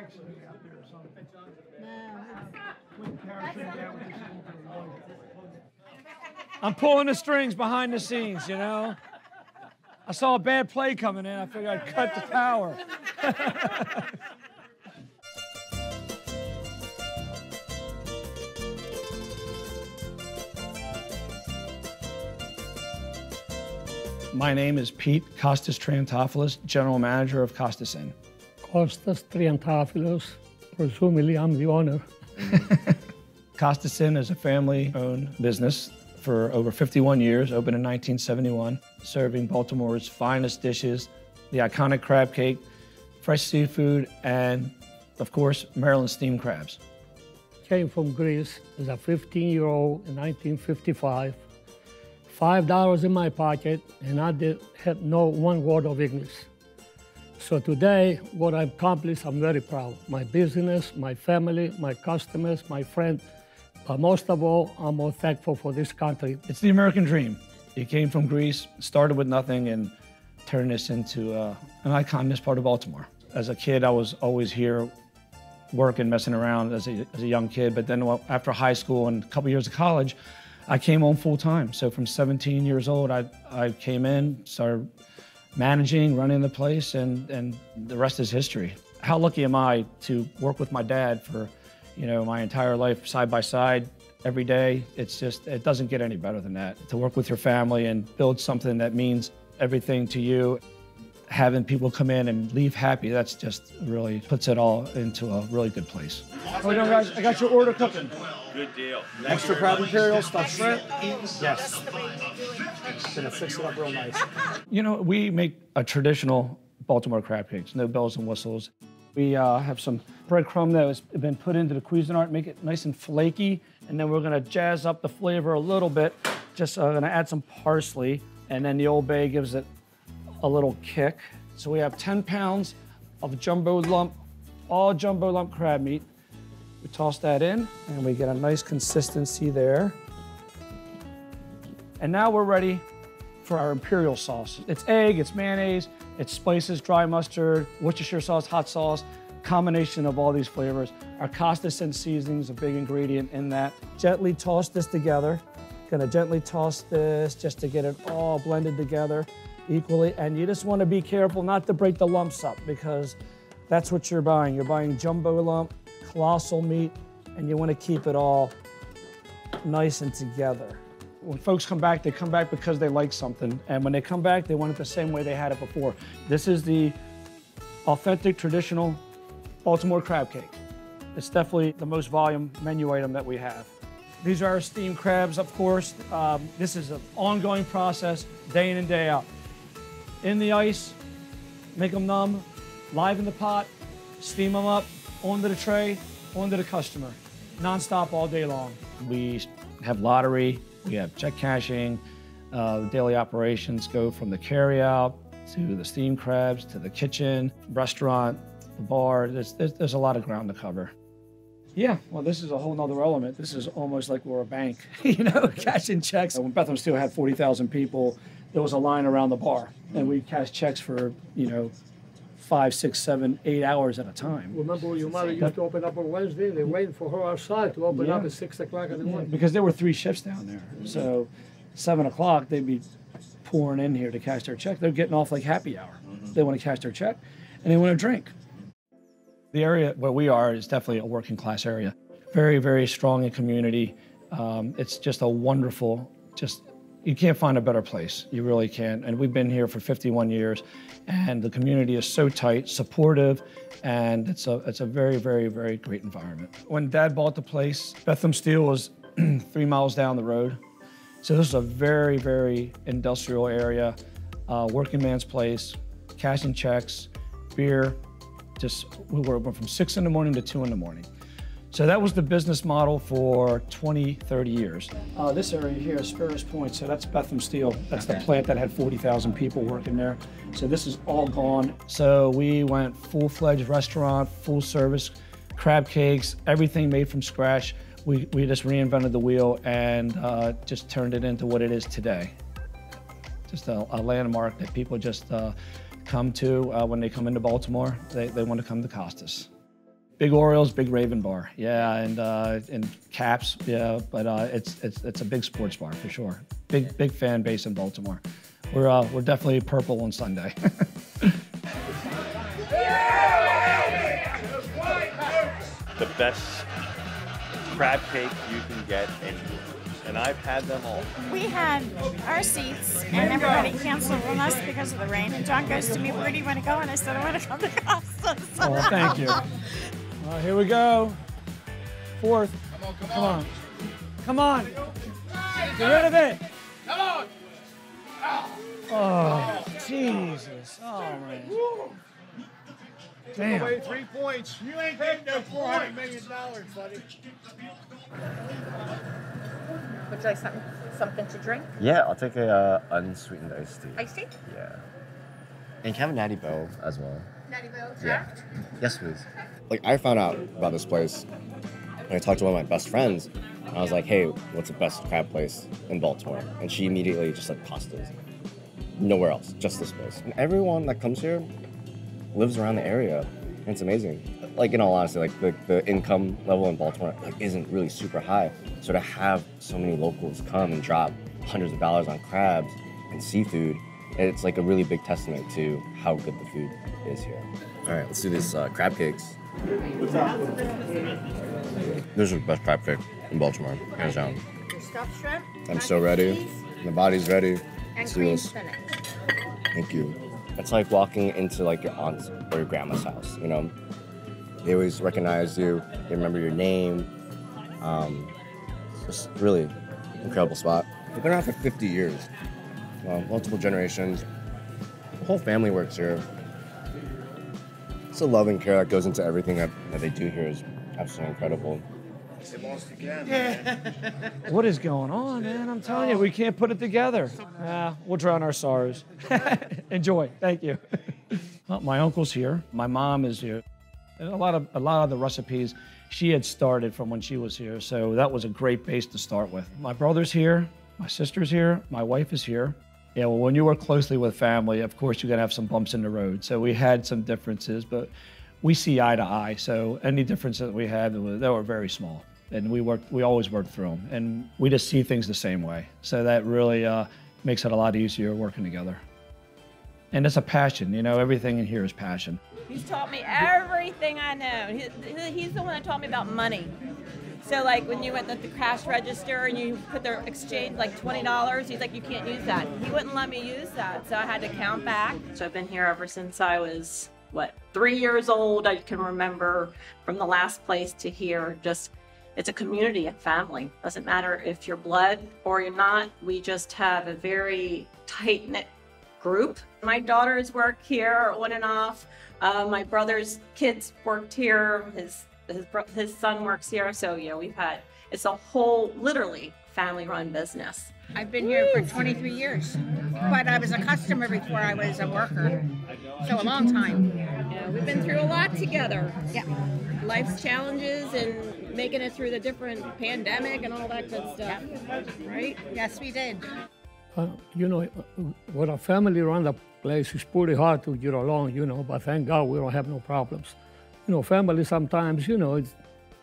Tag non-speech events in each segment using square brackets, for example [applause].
accident out there or something. Went parachuting down with this [laughs] whole I'm pulling the strings behind the scenes, you know. I saw a bad play coming in. I figured I'd cut the power. [laughs] My name is Pete Costas Triantafilos, General Manager of Costas Triantafilos, presumably I'm the owner. [laughs] Costas Inn is a family-owned business for over 51 years, opened in 1971, serving Baltimore's finest dishes, the iconic crab cake, fresh seafood, and of course, Maryland steamed crabs. Came from Greece as a 15-year-old in 1955. Five dollars in my pocket, and I did, had no one word of English. So today, what I've accomplished, I'm very proud. My business, my family, my customers, my friends, but most of all, I'm more thankful for this country. It's the American dream. You came from Greece, started with nothing, and turned this into uh, an icon in this part of Baltimore. As a kid, I was always here working, messing around as a, as a young kid. But then after high school and a couple years of college, I came home full time. So from 17 years old, I, I came in, started managing, running the place, and, and the rest is history. How lucky am I to work with my dad for, you know, my entire life side by side every day. It's just, it doesn't get any better than that. To work with your family and build something that means everything to you, having people come in and leave happy, that's just really puts it all into a really good place. Oh, How we doing, guys? I got your order cooking. Good deal. Extra crab imperial stuffed shrimp. Yes. Gonna fix it up real nice. [laughs] You know, we make a traditional Baltimore crab cakes, no bells and whistles. We uh, have some breadcrumb that has been put into the Cuisinart, make it nice and flaky, and then we're gonna jazz up the flavor a little bit. Just uh, gonna add some parsley, and then the Old Bay gives it a little kick. So we have 10 pounds of jumbo lump, all jumbo lump crab meat. We toss that in and we get a nice consistency there. And now we're ready for our imperial sauce. It's egg, it's mayonnaise, it's spices, dry mustard, Worcestershire sauce, hot sauce, combination of all these flavors. Our Costas Inn seasoning is a big ingredient in that. Gently toss this together. Gonna gently toss this just to get it all blended together equally. And you just wanna be careful not to break the lumps up because that's what you're buying. You're buying jumbo lump, colossal meat, and you wanna keep it all nice and together. When folks come back, they come back because they like something. And when they come back, they want it the same way they had it before. This is the authentic, traditional Baltimore crab cake. It's definitely the most volume menu item that we have. These are our steamed crabs, of course. Um, this is an ongoing process, day in and day out. In the ice, make them numb, live in the pot, steam them up, onto the tray, onto the customer. Non-stop all day long. We have lottery, we have check cashing, uh, daily operations go from the carryout to the steam crabs to the kitchen, restaurant, the bar. There's, there's, there's a lot of ground to cover. Yeah, well, this is a whole nother element. This is almost like we're a bank, [laughs] you know, [laughs] cashing checks. When Bethlehem Steel had 40,000 people, there was a line around the bar, and we cashed checks for, you know, five, six, seven, eight hours at a time. Remember your mother used to open up on Wednesday? They waited for her outside to open Yeah. up at 6 o'clock in the Yeah, morning. because there were three shifts down there. So, seven o'clock, they'd be pouring in here to cash their check. They're getting off like happy hour. They want to cash their check, and they want to drink. The area where we are is definitely a working class area. Very, very strong in community. Um, it's just a wonderful, just you can't find a better place. You really can't. And we've been here for 51 years, and the community is so tight, supportive, and it's a it's a very, very, very great environment. When Dad bought the place, Bethlehem Steel was [clears throat] three miles down the road. So this is a very, very industrial area, uh, working man's place, cashing checks, beer. Just we were open from six in the morning to two in the morning. So that was the business model for 20, 30 years. Uh, this area here is Sparrows Point, so that's Bethlehem Steel. That's the plant that had 40,000 people working there. So this is all gone. So we went full-fledged restaurant, full service, crab cakes, everything made from scratch. We, we just reinvented the wheel and uh, just turned it into what it is today. Just a, a landmark that people just uh, come to uh, when they come into Baltimore. They, they want to come to Costas. Big Orioles, big Raven bar. Yeah, and uh, and Caps. Yeah, but uh, it's it's it's a big sports bar for sure. Big big fan base in Baltimore. We're uh, we're definitely purple on Sunday. [laughs] the best crab cake you can get anywhere. And I've had them all. We had our seats, and everybody canceled on us because of the rain. And John goes to me, "Where do you want to go?" And I said, "I want to come to Costa's." oh, thank you. [laughs] All right, here we go. Fourth. Come on, come on. Come on. Get rid of it. Come on. Oh, Jesus. Oh, man. Damn. Away three points. You ain't getting no four hundred million dollars, buddy. Would you like something, something to drink? Yeah, I'll take a uh, unsweetened iced tea. Iced tea? Yeah. And can have a Natty Boh as well? Yeah. Yes, please. Like I found out about this place, and I talked to one of my best friends. And I was like, "Hey, what's the best crab place in Baltimore?" And she immediately just said Costas. Nowhere else, just this place. And everyone that comes here lives around the area, and it's amazing. Like in all honesty, like the, the income level in Baltimore like, isn't really super high. So to have so many locals come and drop hundreds of dollars on crabs and seafood, it's like a really big testament to how good the food is here. All right, let's do these uh, crab cakes. This is the best crab cake in Baltimore, hands down. Stuffed shrimp? I'm mac so ready. cheese, My body's ready. And Let's cream spinach. Thank you. It's like walking into like your aunt's or your grandma's house. You know, they always recognize you. They remember your name. Um, it's just really incredible spot. We've been around for 50 years. Well, multiple generations. The whole family works here. It's the love and care that goes into everything that, that they do here is absolutely incredible. What is going on, man? I'm telling you, we can't put it together. Ah, we'll drown our sorrows. [laughs] Enjoy. Thank you. Well, my uncle's here. My mom is here. And a lot of a lot of the recipes she had started from when she was here, so that was a great base to start with. My brother's here. My sister's here. My wife is here. Yeah, well, when you work closely with family, of course, you're gonna have some bumps in the road. So we had some differences, but we see eye to eye. So any differences that we had, they were, very small, and we worked. We always worked through them, and we just see things the same way. So that really uh, makes it a lot easier working together. And it's a passion, you know. Everything in here is passion. He's taught me everything I know. He, he- he's the one that taught me about money. So like when you went to the cash register and you put the exchange like twenty dollars, he's like, you can't use that. He wouldn't let me use that, so I had to count back. So I've been here ever since I was what three years old. I can remember from the last place to here. Just it's a community, a family. Doesn't matter if you're blood or you're not. We just have a very tight knit group. My daughters work here on and off. Uh, my brother's kids worked here. His his his son works here. So yeah, we've had it's a whole literally family run business. I've been here for 23 years, but I was a customer before I was a worker, so a long time. Yeah, we've been through a lot together. Yeah. Life's challenges and making it through the different pandemic and all that good stuff. Yeah. Right? Yes, we did. Uh, you know, uh, with a family around the place, it's pretty hard to get along, you know, but thank God we don't have no problems. You know, family sometimes, you know,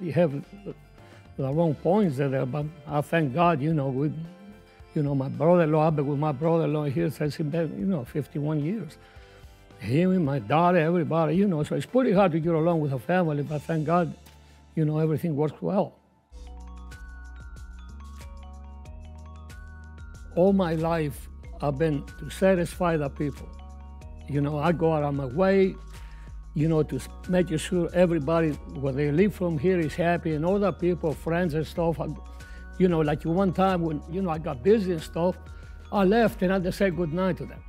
you have the wrong points there, but I thank God, you know, with, you know, my brother-in-law, I've been with my brother-in-law here since he been, you know, 51 years. Him, my daughter, everybody, you know, so it's pretty hard to get along with a family, but thank God, you know, everything works well. all my life I've been to satisfy the people. You know, I go out of my way, you know, to make sure everybody where they live from here is happy and all the people, friends and stuff. I, you know, like one time when, you know, I got busy and stuff, I left and I just said good night to them.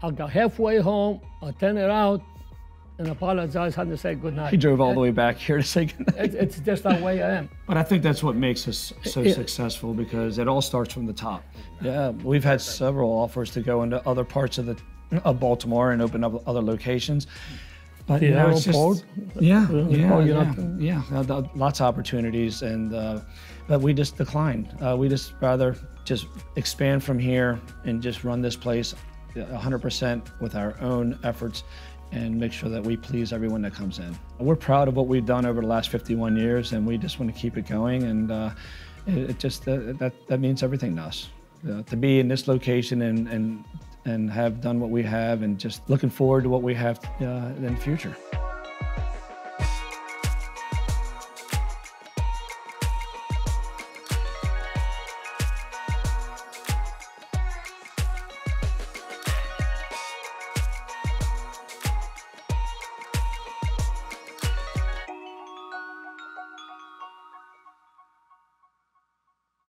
I got halfway home, I turned it out and apologized, had to say good night. He drove all the way back here to say goodnight. It's, it's just the way I am. But I think that's what makes us so Yeah. successful because it all starts from the top. Yeah, we've had several offers to go into other parts of the of Baltimore and open up other locations but it's just, yeah, yeah, yeah, uh, lots of opportunities, and uh, but we just declined. Uh, we just rather just expand from here and just run this place uh, 100% with our own efforts and make sure that we please everyone that comes in. We're proud of what we've done over the last 51 years, and we just want to keep it going. And uh, it, it, just uh, that that means everything to us. to be in this location and and and have done what we have and just looking forward to what we have uh, in the future.